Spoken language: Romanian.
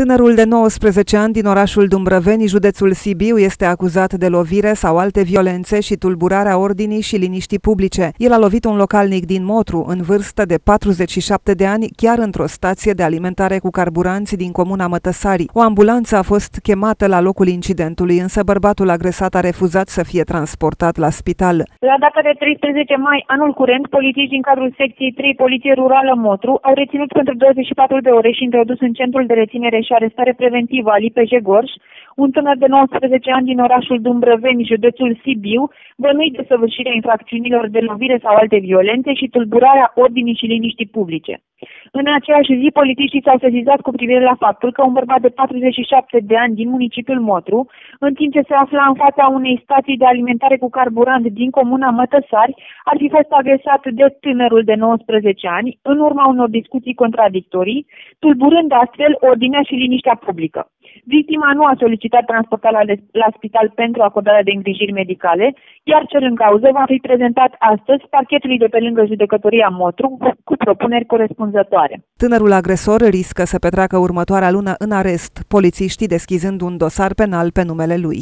Tânărul de 19 ani din orașul Dumbrăveni, județul Sibiu, este acuzat de lovire sau alte violențe și tulburarea ordinii și liniștii publice. El a lovit un localnic din Motru, în vârstă de 47 de ani, chiar într-o stație de alimentare cu carburanți din comuna Mătăsari. O ambulanță a fost chemată la locul incidentului, însă bărbatul agresat a refuzat să fie transportat la spital. La data de 13 mai anul curent, polițiști din cadrul secției 3 Poliție Rurală Motru au reținut pentru 24 de ore și introdus în centrul de reținere și arestare preventivă a Lipeje Gorj, un tânăr de 19 ani din orașul Dumbrăveni, județul Sibiu, bănuit de săvârșirea infracțiunilor de lovire sau alte violențe și tulburarea ordinii și liniștii publice. În aceeași zi, polițiștii s-au sezizat cu privire la faptul că un bărbat de 47 de ani din municipiul Motru, în timp ce se afla în fața unei stații de alimentare cu carburant din comuna Mătăsari, ar fi fost agresat de tânărul de 19 ani, în urma unor discuții contradictorii, tulburând astfel ordinea și liniștea publică. Victima nu a solicitat transportarea la, la spital pentru acordarea de îngrijiri medicale, iar cel în cauză va fi prezentat astăzi parchetului de pe lângă judecătoria Motru cu propuneri corespunzătoare. Tânărul agresor riscă să petreacă următoarea lună în arest, polițiștii deschizând un dosar penal pe numele lui.